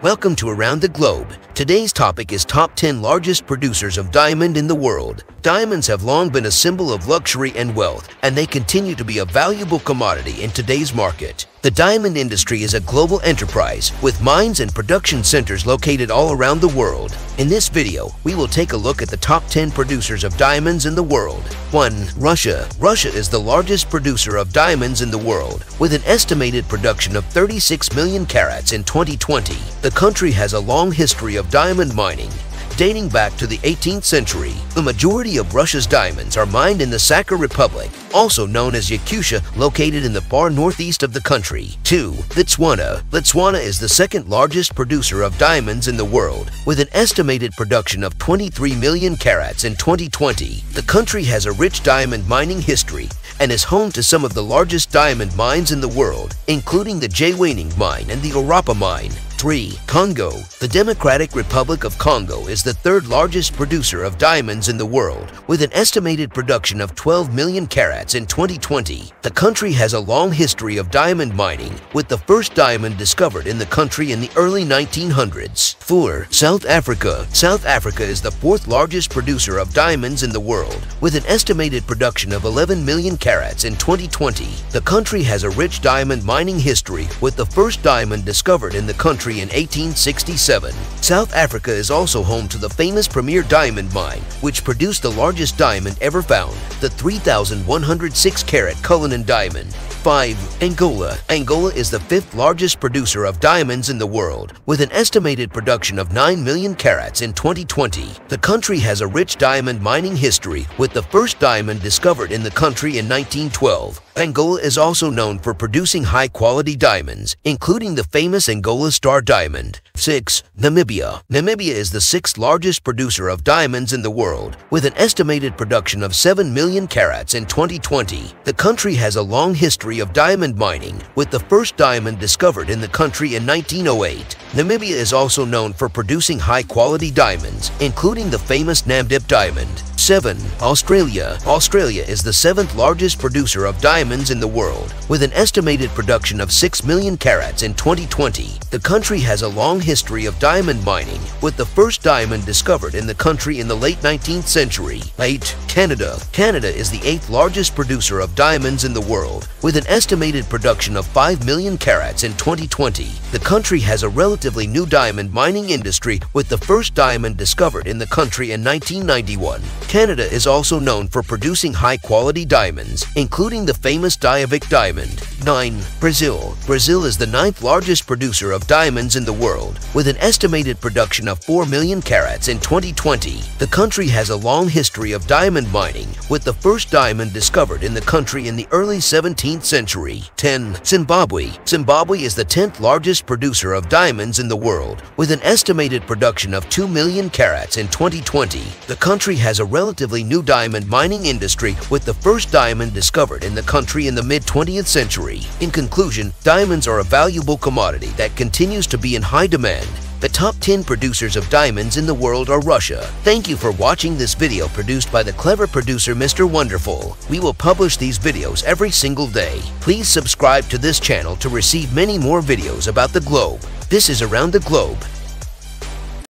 Welcome to Around the Globe. Today's topic is top 10 largest producers of diamond in the world. Diamonds have long been a symbol of luxury and wealth, and they continue to be a valuable commodity in today's market. The diamond industry is a global enterprise with mines and production centers located all around the world. In this video, we will take a look at the top 10 producers of diamonds in the world. 1. Russia Russia is the largest producer of diamonds in the world, with an estimated production of 36 million carats in 2020. The country has a long history of diamond mining, dating back to the 18th century. The majority of Russia's diamonds are mined in the Sakha Republic, also known as Yakutia, located in the far northeast of the country. 2. Botswana Botswana is the second largest producer of diamonds in the world, with an estimated production of 23 million carats in 2020. The country has a rich diamond mining history and is home to some of the largest diamond mines in the world, including the Jwaneng mine and the Orapa mine. 3. Congo The Democratic Republic of Congo is the third largest producer of diamonds in the world, with an estimated production of 12 million carats in 2020. The country has a long history of diamond mining, with the first diamond discovered in the country in the early 1900s. 4. South Africa South Africa is the fourth largest producer of diamonds in the world, with an estimated production of 11 million carats in 2020. The country has a rich diamond mining history, with the first diamond discovered in the country country in 1867. South Africa is also home to the famous Premier Diamond Mine, which produced the largest diamond ever found, the 3,106 carat Cullinan diamond. 5. Angola Angola is the fifth largest producer of diamonds in the world, with an estimated production of 9 million carats in 2020. The country has a rich diamond mining history, with the first diamond discovered in the country in 1912. Angola is also known for producing high-quality diamonds, including the famous Angola Star Diamond. 6. Namibia Namibia is the sixth largest producer of diamonds in the world, with an estimated production of 7 million carats in 2020. The country has a long history of diamond mining, with the first diamond discovered in the country in 1908. Namibia is also known for producing high-quality diamonds, including the famous Namdeb diamond. 7. Australia Australia is the seventh largest producer of diamonds in the world, with an estimated production of 6 million carats in 2020. The country has a long history of diamond mining, with the first diamond discovered in the country in the late 19th century. 8. Canada Canada is the eighth largest producer of diamonds in the world, with an estimated production of 5 million carats in 2020. The country has a relatively new diamond mining industry, with the first diamond discovered in the country in 1991. Canada is also known for producing high-quality diamonds, including the famous Diavik diamond. 9. Brazil Brazil is the ninth largest producer of diamonds in the world, with an estimated production of 4 million carats in 2020. The country has a long history of diamond mining, with the first diamond discovered in the country in the early 17th century. 10. Zimbabwe Zimbabwe is the 10th largest producer of diamonds in the world, with an estimated production of 2 million carats in 2020. The country has a relatively new diamond mining industry with the first diamond discovered in the country in the mid-20th century. In conclusion, diamonds are a valuable commodity that continues to be in high demand. The top 10 producers of diamonds in the world are Russia. Thank you for watching this video produced by the clever producer Mr. Wonderful. We will publish these videos every single day. Please subscribe to this channel to receive many more videos about the globe. This is Around the Globe.